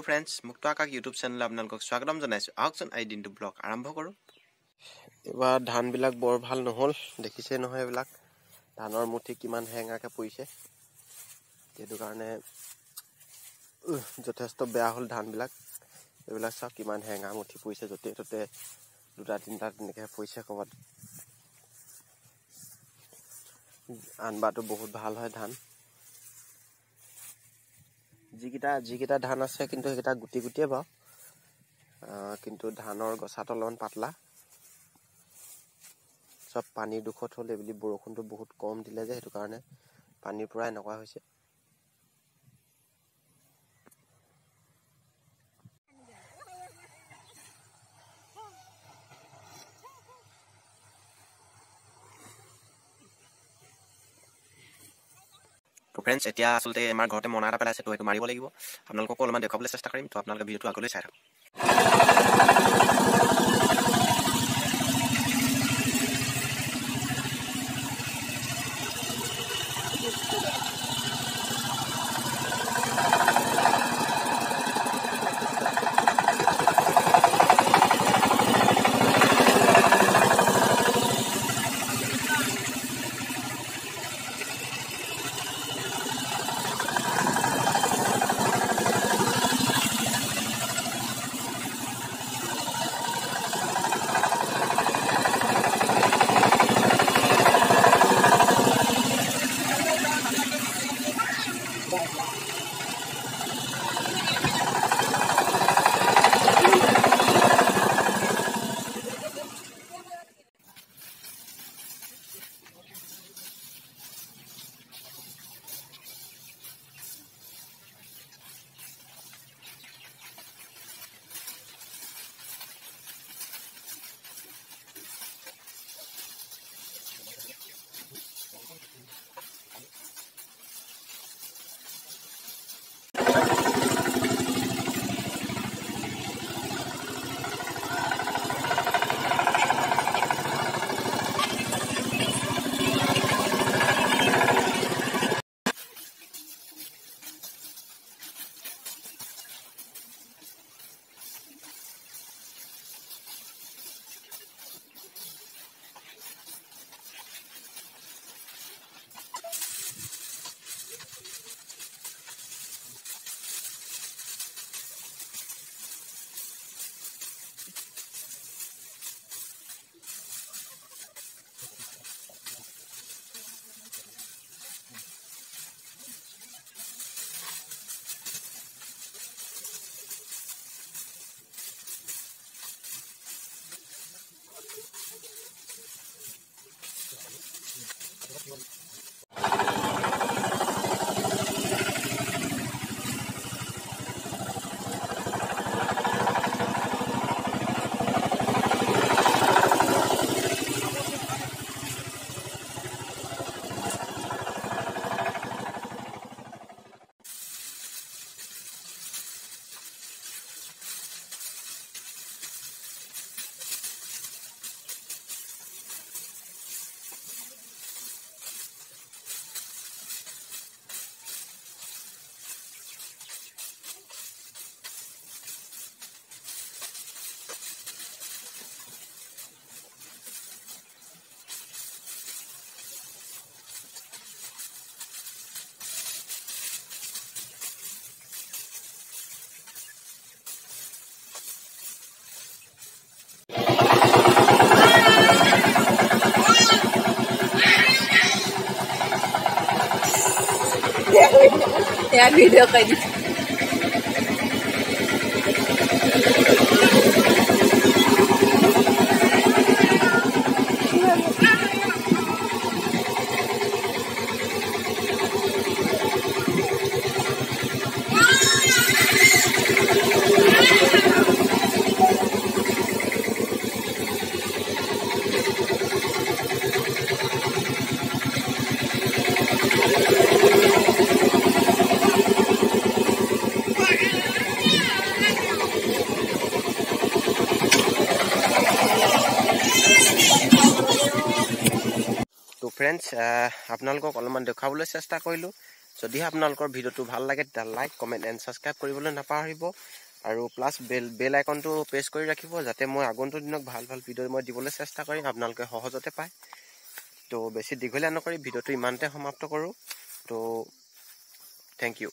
Friends মুক্ত আকাশ YouTube চেনেললৈ আপোনালোকক স্বাগতম জনাইছোঁ। আহকচোন আজি দিনটো ব্লগ আৰম্ভ কৰোঁ। এইবাৰ ধানবিলাক বৰ ভাল নহ'ল দেখিছে নহয় এইবিলাক। ধানৰ মুঠি কিমান হেঙাকৈ পৰিছে। সেইটো কাৰণে যথেষ্ট বেয়া হ'ল ধানবিলাক। এইবিলাক চাওক কিমান হেঙা মুঠি পৰিছে য'তে ত'তে দুটা তিনিটা তেনেকৈ পৰিছে ক'ৰবাত। আনবাৰটো বহুত ভাল হয় ধান। যিকেইটা যিকেইটা ধান আছে কিন্তু সেইকেইটা গুটি গুটিয়ে বাৰু কিন্তু ধানৰ গছাটো অলপমান পাতলা। চব পানীৰ দুখত হ'ল এইবুলি বৰষুণটো বহুত কম দিলে যে সেইটো কাৰণে পানীৰ পৰা এনেকুৱা হৈছে। ফ্ৰেণ্ডছ এতিয়া আচলতে আমাৰ ঘৰতে মনা এটা পেলাইছে তো সেইটো মাৰিব লাগিব। আপোনালোককো অলপমান দেখুৱাবলৈ চেষ্টা কৰিম তো আপোনালোকে ভিডিঅ'টো আগলৈ চাই থাকক। you ya video kayaknya friends আপোনালোকক অলপমান দেখুৱাবলৈ চেষ্টা কৰিলোঁ। যদিহে আপোনালোকৰ ভিডিঅ'টো ভাল লাগে তেতিয়া লাইক কমেণ্ট এণ্ড ছাবস্ক্ৰাইব কৰিবলৈ নাপাহৰিব। আৰু প্লাছ বেল বেল আইকনটো প্ৰেছ কৰি ৰাখিব যাতে মই আগন্তুক দিনত ভাল ভাল ভিডিঅ' মই দিবলৈ চেষ্টা কৰিম আপোনালোকে সহজতে পায়। তো বেছি দীঘলীয়া নকৰি ভিডিঅ'টো ইমানতে সমাপ্ত কৰোঁ। তো থেংক ইউ